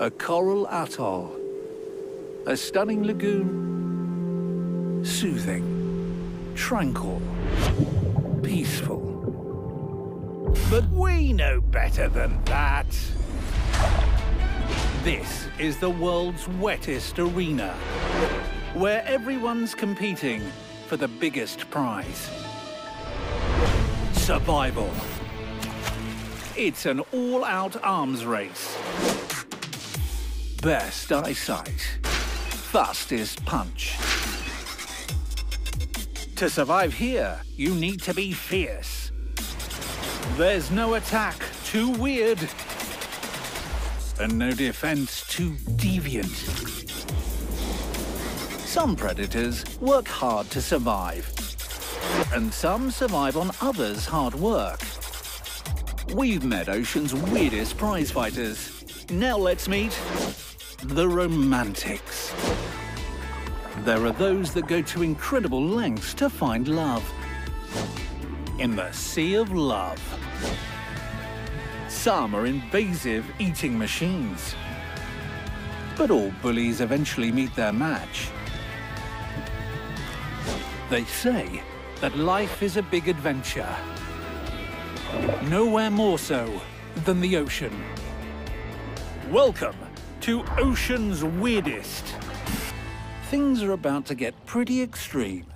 A coral atoll. A stunning lagoon. Soothing. Tranquil. Peaceful. But we know better than that. This is the world's wettest arena, where everyone's competing for the biggest prize. Survival. It's an all-out arms race. Best eyesight. Fastest punch. To survive here, you need to be fierce. There's no attack too weird. And no defense too deviant. Some predators work hard to survive. And some survive on others' hard work. We've met Ocean's weirdest prize fighters. Now let's meet the romantics. There are those that go to incredible lengths to find love. In the sea of love. Some are invasive eating machines. But all bullies eventually meet their match. They say that life is a big adventure. Nowhere more so than the ocean. Welcome to Ocean's Weirdest. Things are about to get pretty extreme.